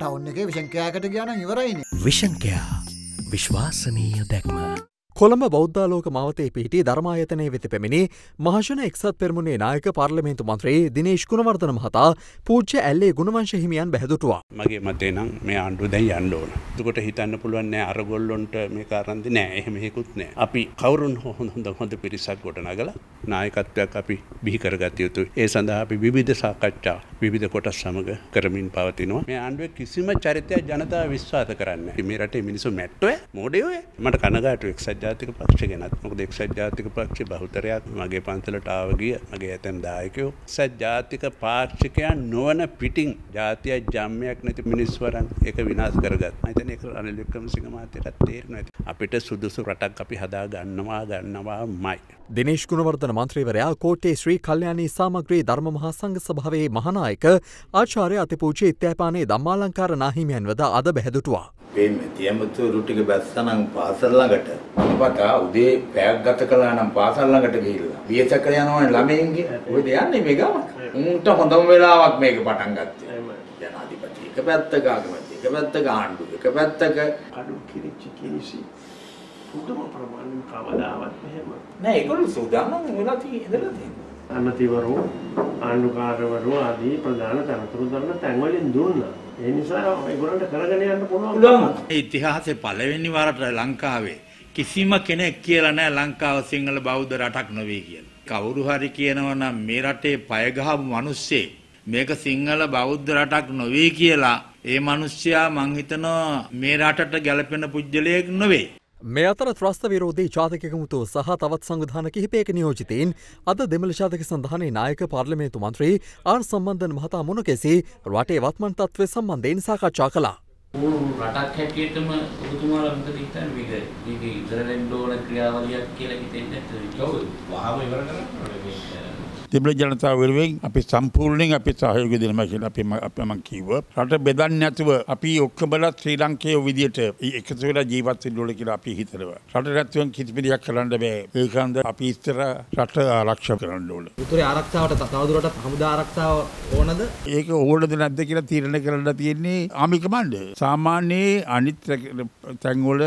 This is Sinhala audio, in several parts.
ටවුන් එක විශංකයාකට ගාන ඉවරයින විෂංකයා විශ්වාසනීය දැක්ම. කොළඹ බෞද්ධාලෝක මවතේ පිහිටි ධර්මායතනය වෙත පැමිණි මහශන එක්සත් පෙරමුණේ නායක පාර්ලිමේන්තු මන්ත්‍රයේ දිනේශ් ගුණවර්ධන මහතා පූච්ච ඇල්ලේ ගුණවංශ හිමියන් බැහැදුටවා. මගේ මතේ නම් මේ ආණ්ඩුව දැන් යන්න ඕන. එතකොට හිතන්න පුළුවන් නෑ අරගොල්ලොන්ට මේ කාරණේ නෑ එහෙම හේකුත් නෑ. අපි කවුරුන් හොඳ හොඳ හොඳ පිරිසක් ගොඩනගලා නායකත්වයක් අපි බිහි කරගත යුතුයි. ඒ සඳහා අපි විවිධ සාකච්ඡා විවිධ කොටස් සමග කරමින් පවතිනවා. මේ ආණ්ඩුවේ කිසිම චරිතයක් ජනතාව විශ්වාස කරන්නේ නැහැ. මේ රටේ මිනිස්සු මැට්ටෝ මොඩයෝ මට කනගාටු එක්සත් ජාතික පක්ෂ ගැනත් මොකද එක්සත් ජාතික පක්ෂ බහුතරයක් මගේ පන්සලට ආව ගිය මගේ ඇතැම් දායකයෝ එක්සත් ජාතික පාක්ෂිකයන් නොවන පිටින් ජාතිය ජම්මයක් නැති මිනිස් වරන් ඒක විනාශ කරගත්. මම හිතන්නේ ඒක රනිල් වික්‍රමසිංහ මහත්තයාට තේරෙනවා ඇති. අපිට සුදුසු රටක් අපි හදා ගන්නවා ගන්නවාමයි. දිනේශ් ගුණවර්ධන මන්ත්‍රීවරයා කෝට්ටේ ශ්‍රී කල්්‍යයානී සාමග්‍රී ධර්ම මහා සංඝ සභාවේ මහනායක ආචාර්ය අතිපූචි ඉත්‍යපානේ දම්මාලංකාර නාහිමියන් වද අද බැහැදුටවා. මේ තියමතු රුටික බැස්සනම් පාසල් ළඟට. පතා උදේ පැයක් ගත කළා නම් පාසල් ළඟට ගිහිල්ලා. වියසක යනවනේ ළමයින්ගේ ඔය දෙයන්නේ මේ ගම උන්ට හොඳම වෙලාවක් මේක පටන් ගත්තේ. ජනාධිපති එක පැත්තක ආගමති එක පැත්තක ආණ්ඩුව එක පැත්තක. අඩු කිරිච්ච කිරිසි පුදුම ප්‍රමාණයෙන් කවදාවත් මෙහෙම නෑ ඒගොල්ලෝ සූදානම් වෙලා තියෙනවා. අනතිවරු ආණ්ඩුකාරවරු ආදී ප්‍රධාන තනතුරු දරන තැන්වලින් දුන්නා. ඒ නිසා ඒගොල්ලන්ට කරගෙන යන්න පුළුවන්. ඉතිහාසයේ පළවෙනි වරට ලංකාවේ කිසිම කෙනෙක් කියලා නෑ ලංකාව සිංහල බෞද්ධ රටක් නෙවෙයි කියලා. කවුරු හරි කියනවා නම් මේ රටේ පය ගහපු මිනිස්සේ මේක සිංහල බෞද්ධ රටක් නොවේ කියලා. ඒ මිනිස්සයා මං හිතනවා මේ රටට ගැලපෙන පුජ්‍යලයක් නෙවෙයි. මේ අතර ත්‍රස්ත විරෝධී ජාතිකමුතු සහ තවත් සංවිධාන කිහිපයක නියෝජිතීන් අද දෙමළ ජාතික සඳහනේ නායක පාර්ලිමේන්තු මන්ත්‍රී ආර් සම්බන්ධන මහතා මුණ කෙසී රටේ වත්මන් තත්ත්වය සම්බන්ධයෙන් සාකච්ඡා කළා. රටක් හැටියටම ඔබතුමාලා මොකද හිතන්නේ මේක මේක ඉතර වෙන්න ඕන ක්‍රියාවලියක් කියලා හිතෙන්නේ නැත්නම් ඒක වහම ඉවර කරන්න ඕනේ මේක දෙමළ ජනතාව වෙනුවෙන් අපි සම්පූර්ණයෙන් අපි සහයෝගය දෙනවා කියලා අපි අපි මම කිව්වා. රට බෙදන්නේ නැතුව අපි ඔක්කොමලා ශ්‍රී ලංකේය විදියට එකතු වෙලා ජීවත් වෙන්න ඕනේ කියලා අපි හිතනවා. රට නැතුව කිසි දෙයක් කරන්න බෑ. ඒකන්ද අපි ඉස්සර රට ආරක්ෂා කරන්න ඕනේ. උතුරේ ආරක්ෂාවට තවදුරටත් හමුදා ආරක්ෂාව ඕනද? ඒක ඕනද නැද්ද කියලා තීරණය කරන්න තියෙන්නේ ආමි කමාන්ඩ්. සාමාන්‍යයෙන් අනිත් තැන්වල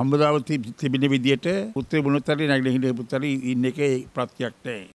හමුදාව තිබෙන විදියට උත්තර බුණුතරේ නැගලා හිටපු තරි ඉන්න එකේ ප්‍රත්‍යක් නැහැ.